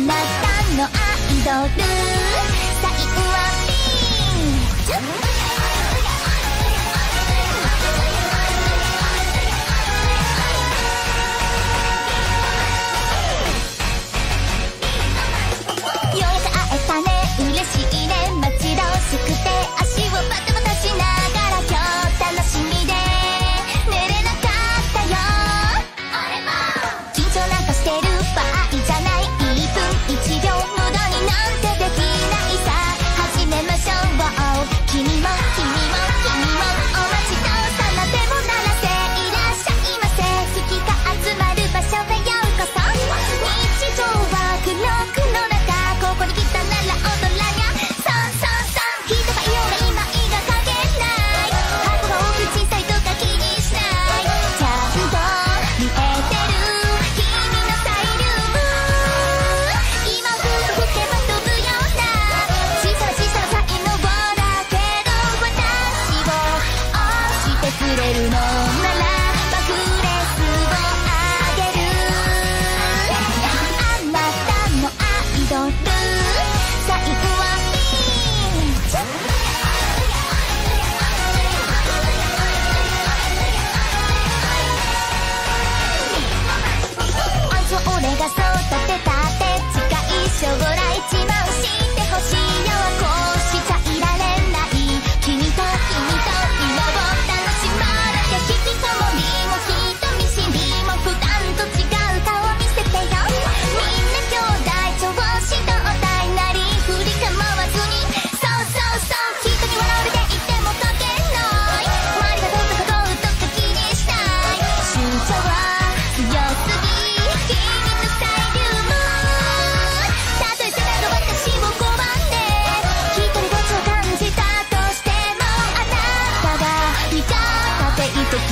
またのアイドル」「最後はピン。チ」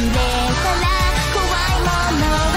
れたら怖いもの